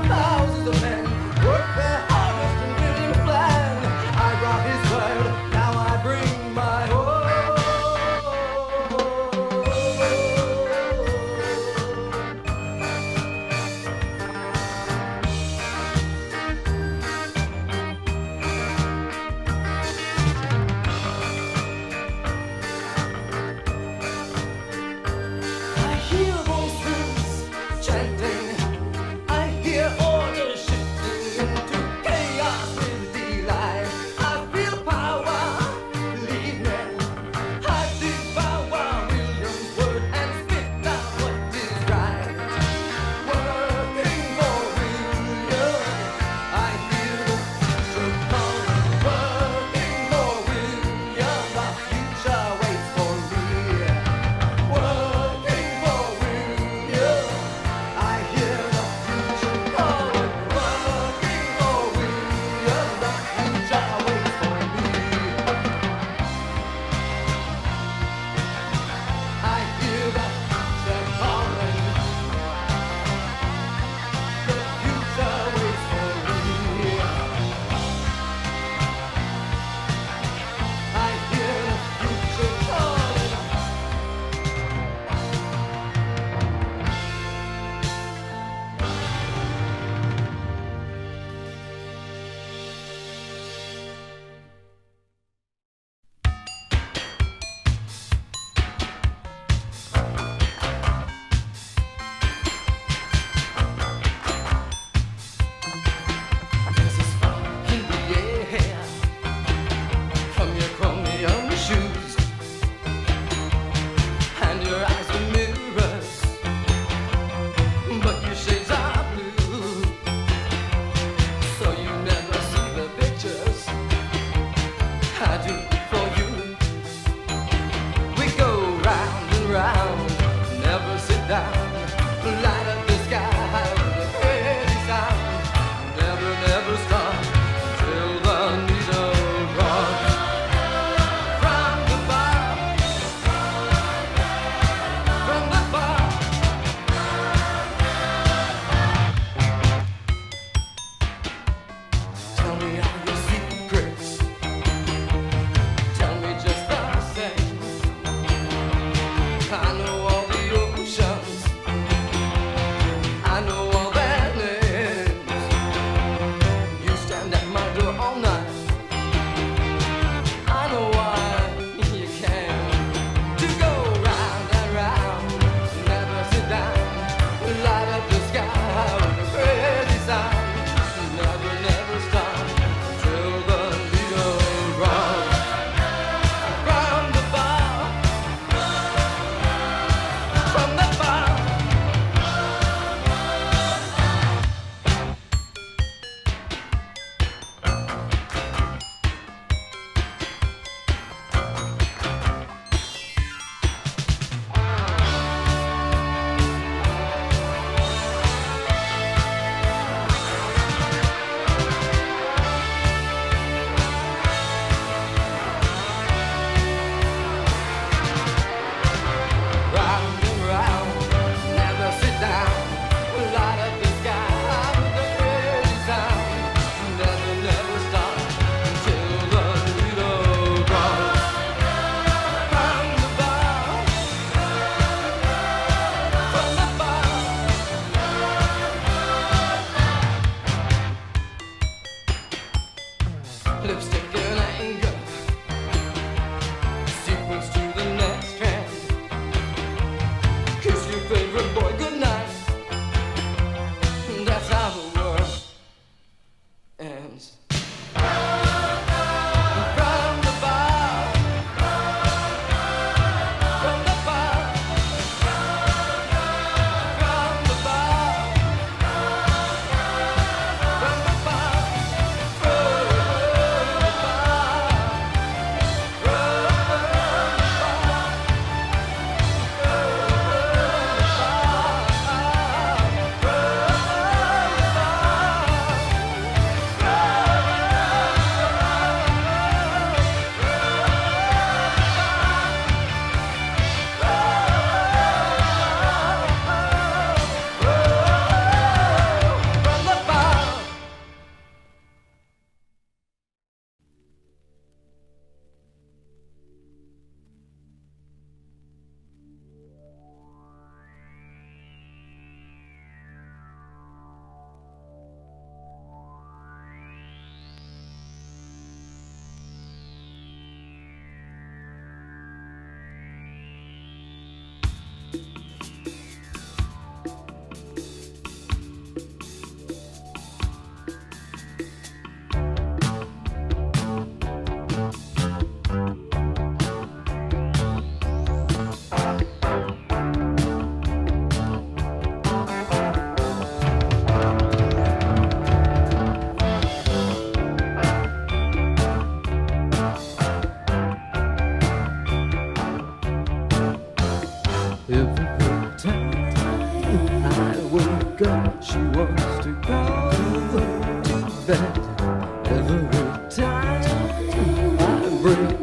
想。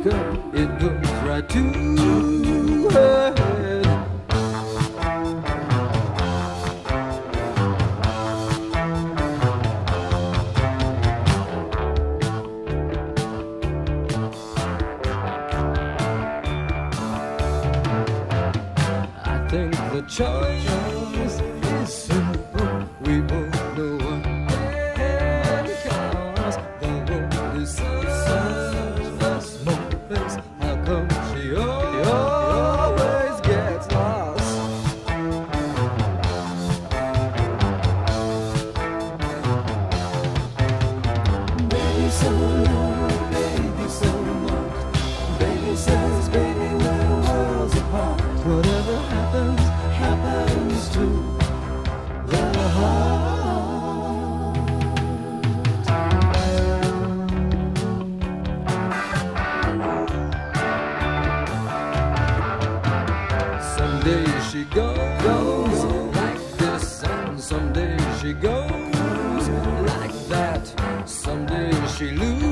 Whatever happens, happens Someday she loses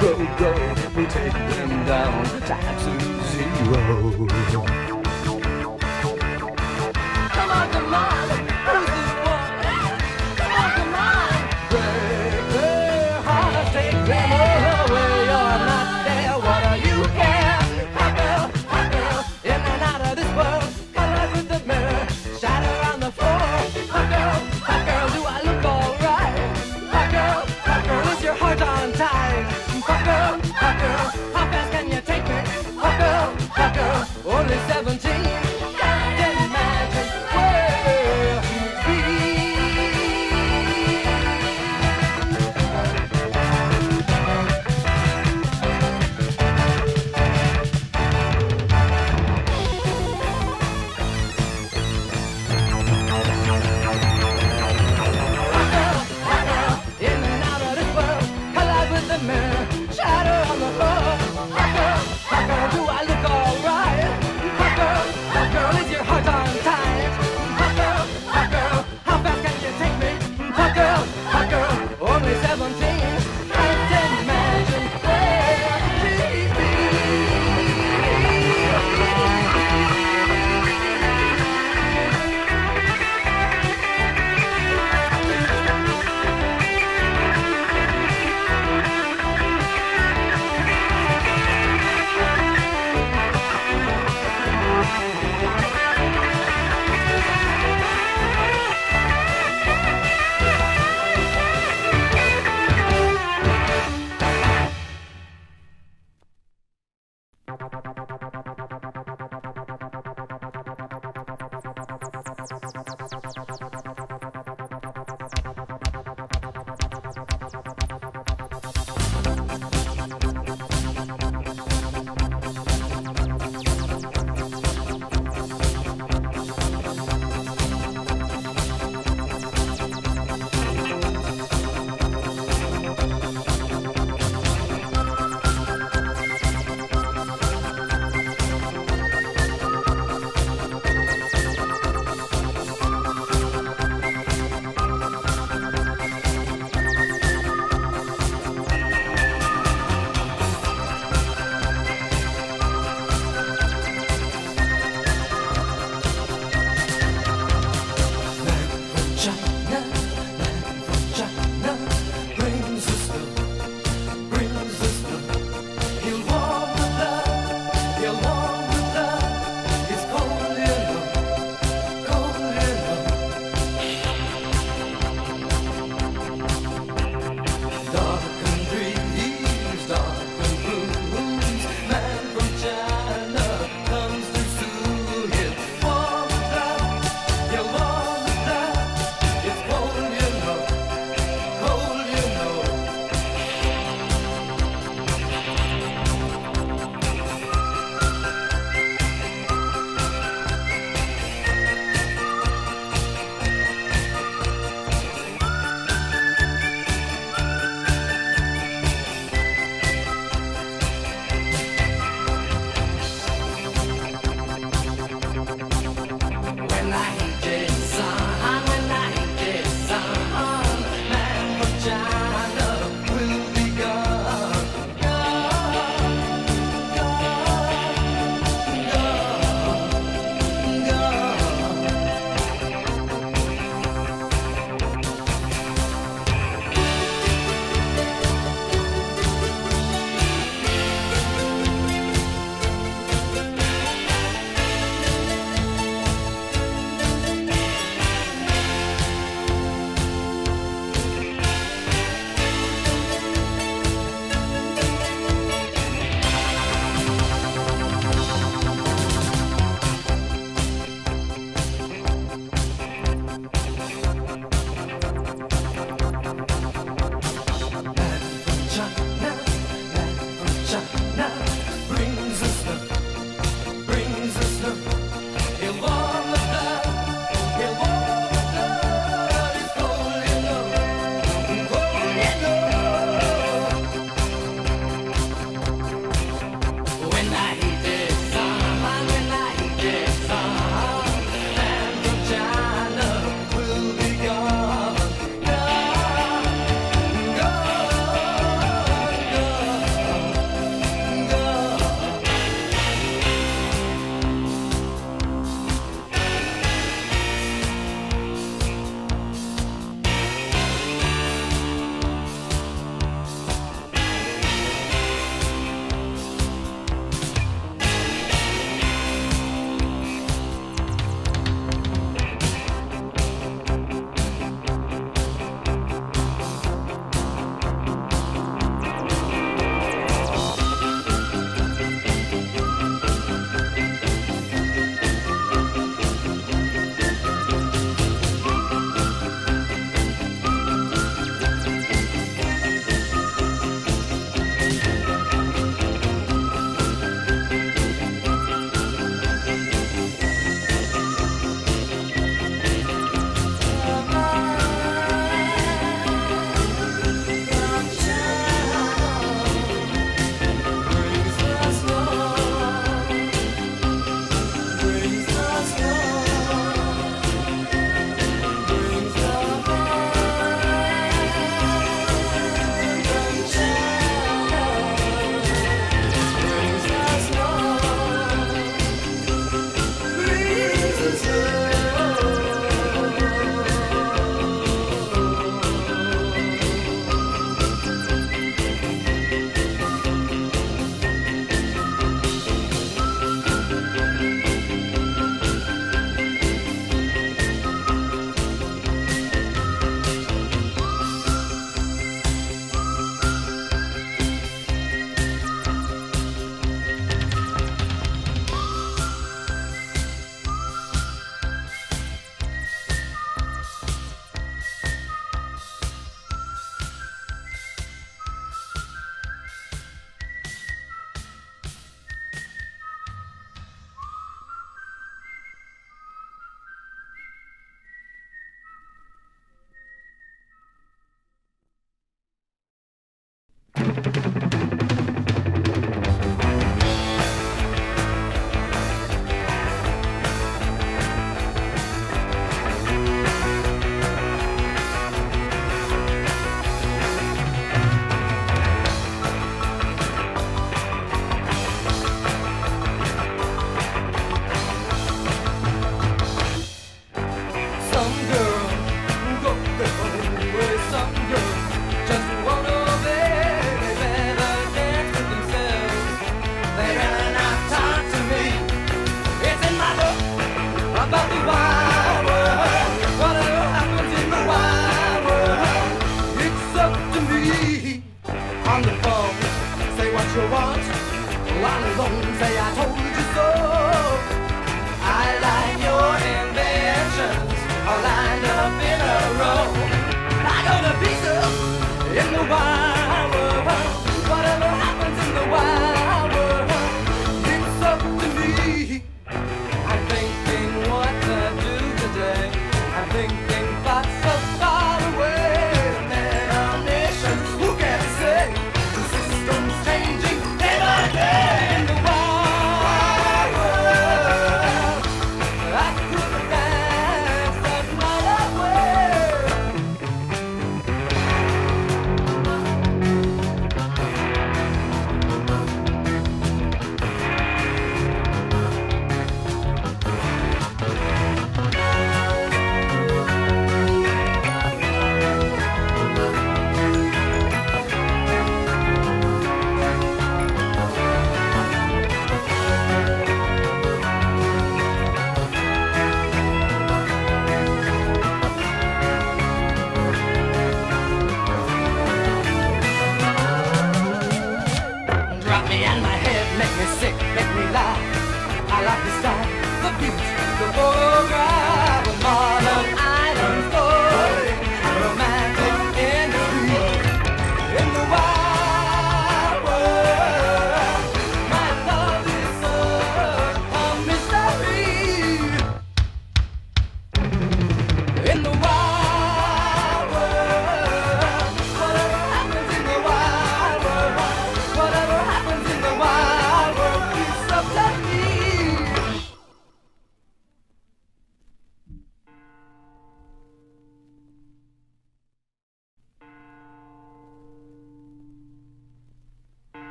go, go, we take them down, to zero. only 17.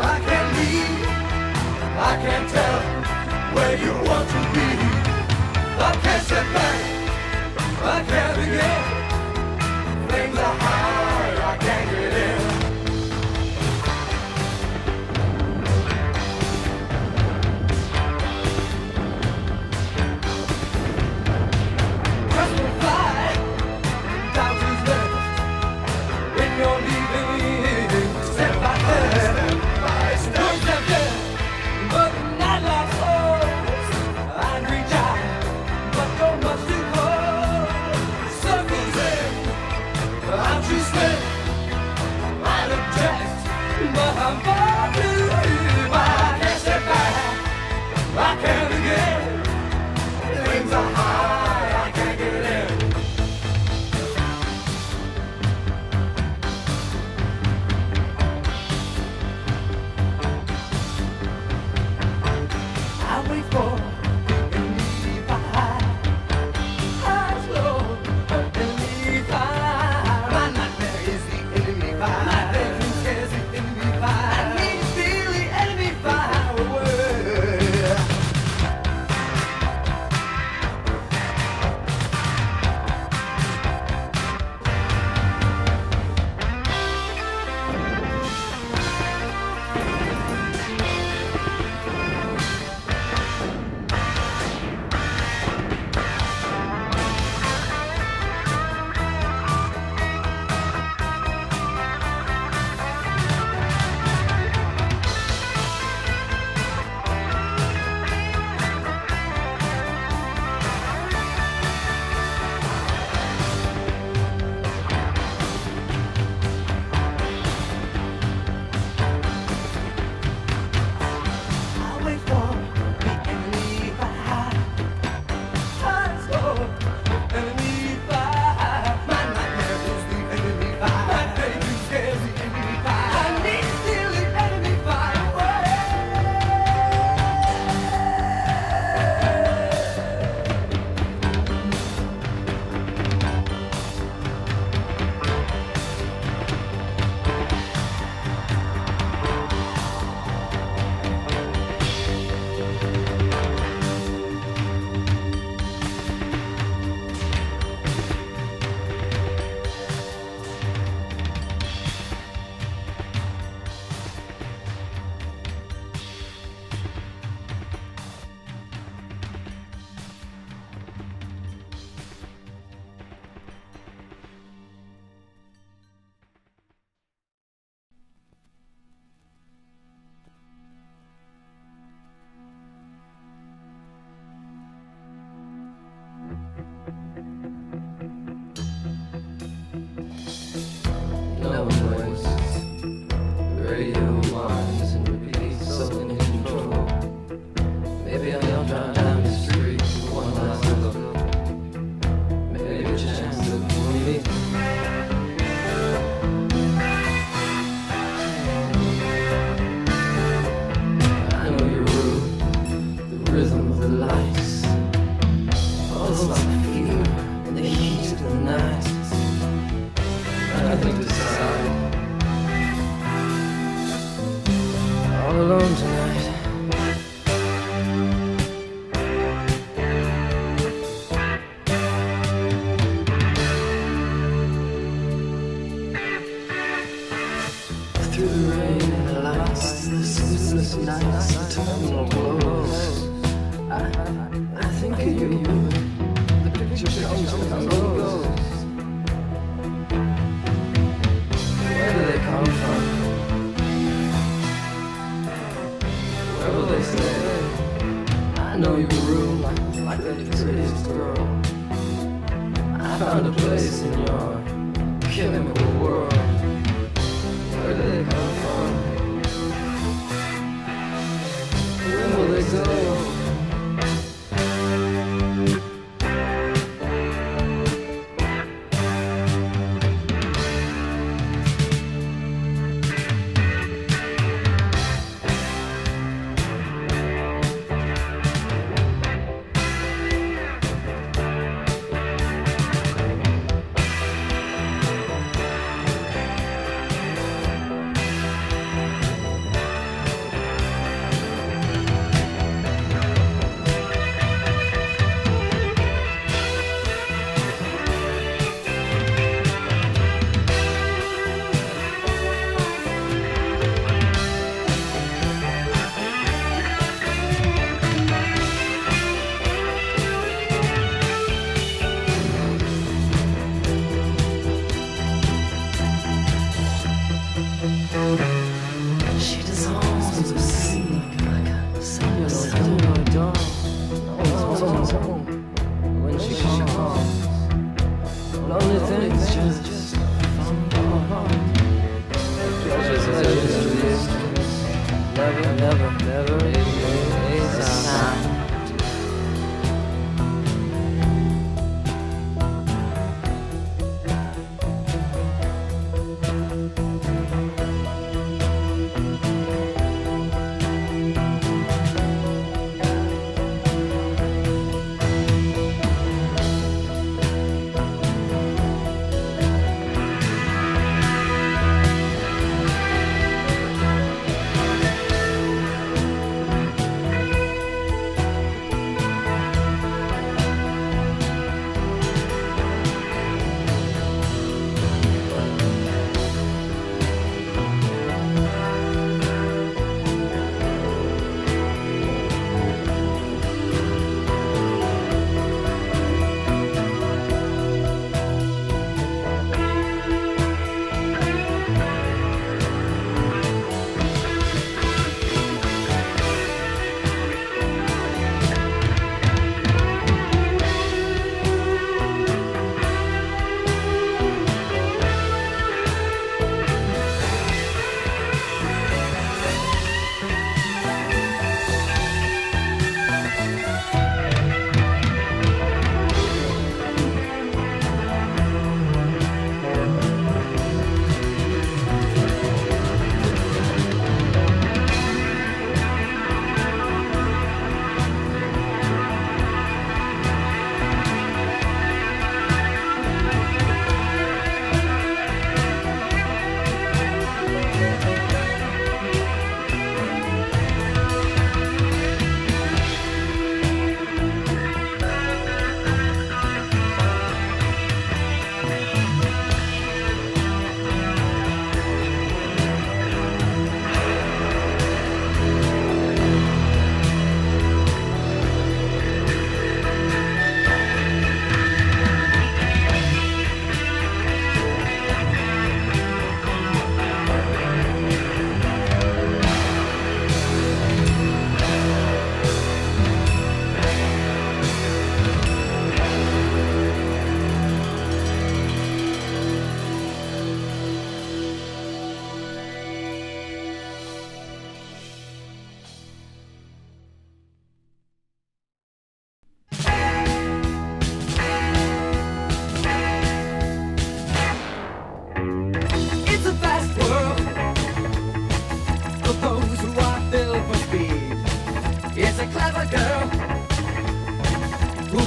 I can't leave. I can't tell where you want to be. I can't step back. I can't begin.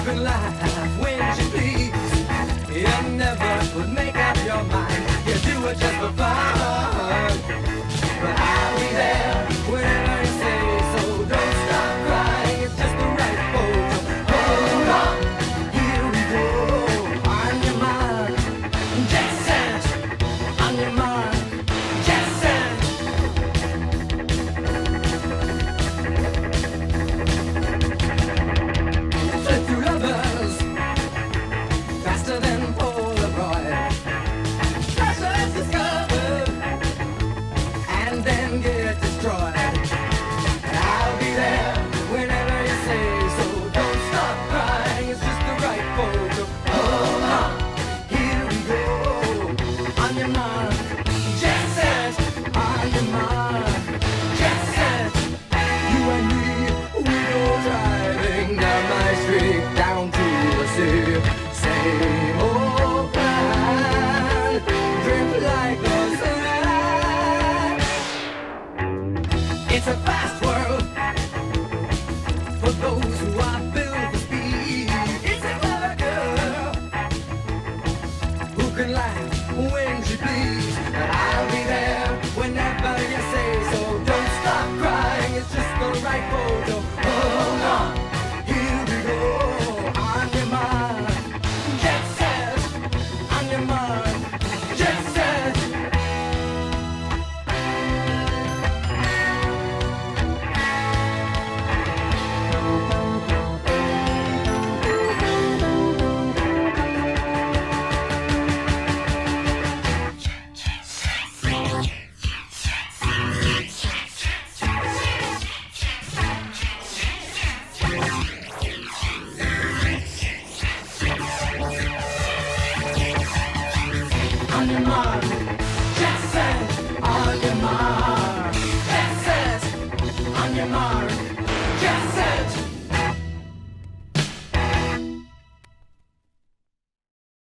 Can laugh when she pleads.